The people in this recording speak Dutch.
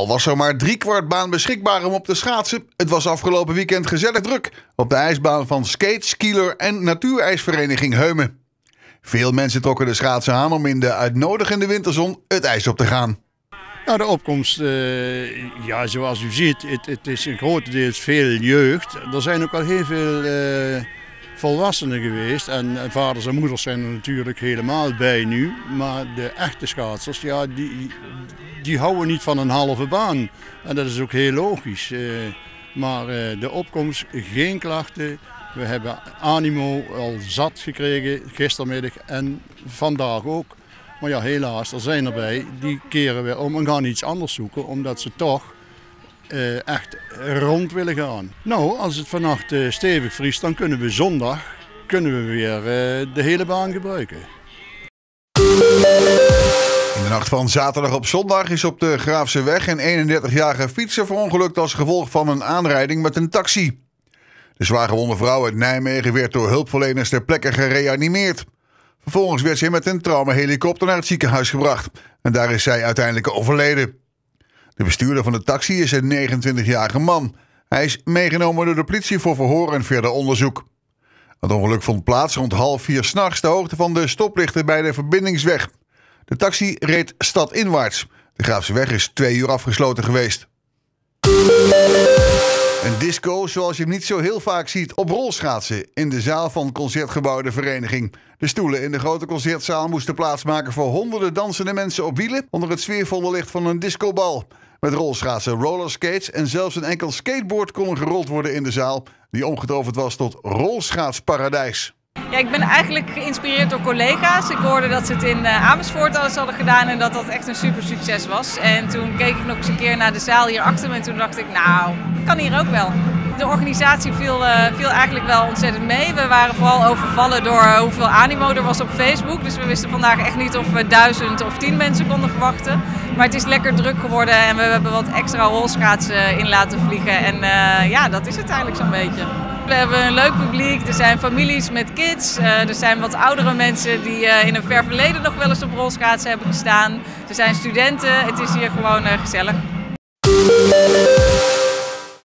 Al was er maar driekwart baan beschikbaar om op te schaatsen, het was afgelopen weekend gezellig druk op de ijsbaan van Skate, Skieler en Natuurijsvereniging Heumen. Veel mensen trokken de schaatsen aan om in de uitnodigende winterzon het ijs op te gaan. Nou, de opkomst, uh, ja, zoals u ziet, het, het, is een grotendeels veel jeugd. Er zijn ook al heel veel uh, volwassenen geweest. En vaders en moeders zijn er natuurlijk helemaal bij nu. Maar de echte schaatsers, ja, die, die houden niet van een halve baan. En dat is ook heel logisch. Uh, maar de opkomst, geen klachten. We hebben animo al zat gekregen gistermiddag en vandaag ook. Maar ja, helaas, er zijn erbij die keren weer om en gaan iets anders zoeken, omdat ze toch uh, echt rond willen gaan. Nou, als het vannacht stevig vriest, dan kunnen we zondag kunnen we weer de hele baan gebruiken. Van zaterdag op zondag is op de Graafse weg een 31-jarige fietser verongelukt als gevolg van een aanrijding met een taxi. De zwaargewonde vrouw uit Nijmegen werd door hulpverleners ter plekke gereanimeerd. Vervolgens werd ze met een traumahelikopter naar het ziekenhuis gebracht. En daar is zij uiteindelijk overleden. De bestuurder van de taxi is een 29-jarige man. Hij is meegenomen door de politie voor verhoor en verder onderzoek. Het ongeluk vond plaats rond half vier s'nachts de hoogte van de stoplichten bij de verbindingsweg. De taxi reed stadinwaarts. De Graafse weg is twee uur afgesloten geweest. Een disco zoals je hem niet zo heel vaak ziet op rolschaatsen in de zaal van Concertgebouw de Vereniging. De stoelen in de grote concertzaal moesten plaatsmaken voor honderden dansende mensen op wielen onder het sfeervolle licht van een discobal. Met rolschaatsen, rollerskates en zelfs een enkel skateboard kon gerold worden in de zaal, die omgetoverd was tot rolschaatsparadijs. Ja, ik ben eigenlijk geïnspireerd door collega's. Ik hoorde dat ze het in uh, Amersfoort alles hadden gedaan en dat dat echt een super succes was. En toen keek ik nog eens een keer naar de zaal hier achter me en toen dacht ik, nou, kan hier ook wel. De organisatie viel, uh, viel eigenlijk wel ontzettend mee. We waren vooral overvallen door uh, hoeveel animo er was op Facebook. Dus we wisten vandaag echt niet of we duizend of tien mensen konden verwachten. Maar het is lekker druk geworden en we hebben wat extra rolschaatsen in laten vliegen. En ja, dat is het eigenlijk zo'n beetje. We hebben een leuk publiek. Er zijn families met kids. Uh, er zijn wat oudere mensen die uh, in een ver verleden nog wel eens op rolschaatsen hebben gestaan. Er zijn studenten. Het is hier gewoon uh, gezellig.